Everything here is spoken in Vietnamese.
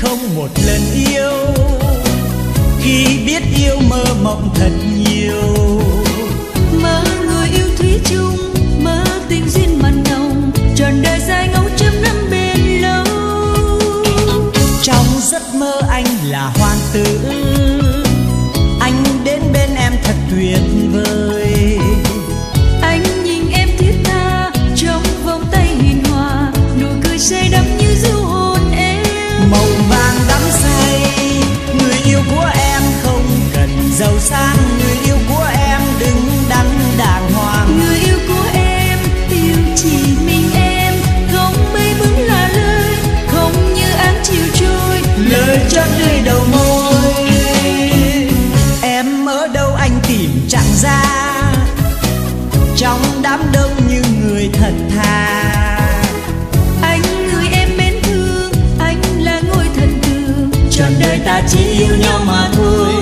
không một lần yêu. Khi biết yêu mơ mộng thật nhiều. Mơ người yêu thủy chung mơ tình duyên mặn nồng tròn đời dài ngóng trăm năm bên lâu. Trong giấc mơ anh là hoàng tử. Anh đến bên em thật tuyệt vời. Anh nhìn em thiết tha trong vòng tay hiền hòa nụ cười say đắm như du hồn chẳng ra. Trong đám đông như người thật thà. Anh người em mến thương, anh là ngôi thần tượng trọn đời ta chỉ yêu nhau mà thôi.